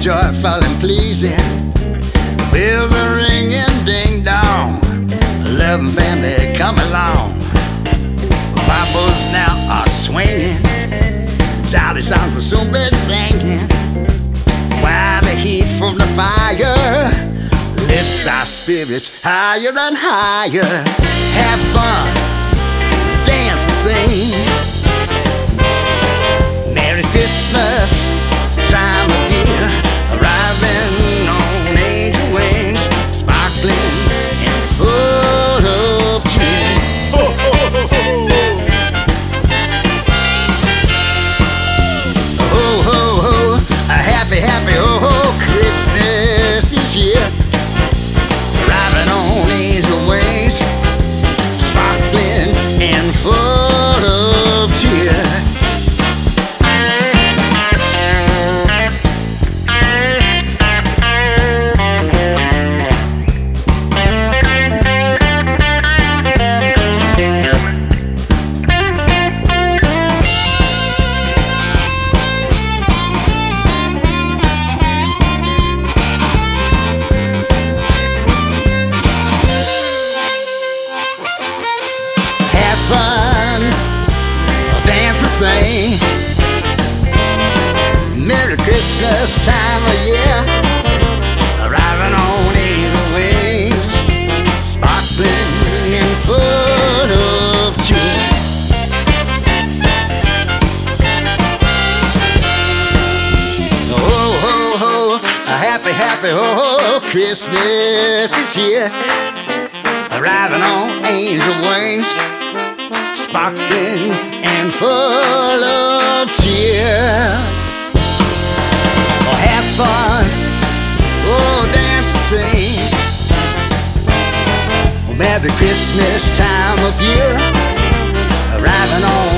joyful and pleasing. Bells are ringing, ding dong. Loving family come along. Bibles now are swinging. Jolly songs will soon be singing. While the heat from the fire lifts our spirits higher and higher. Have fun, Christmas time of year. Arriving on angel wings, sparkling and full of cheer. Ho, oh, ho, ho, a happy, happy, ho, Christmas is here. Arriving on angel wings, sparkling and full of every Christmas time of year. Arriving on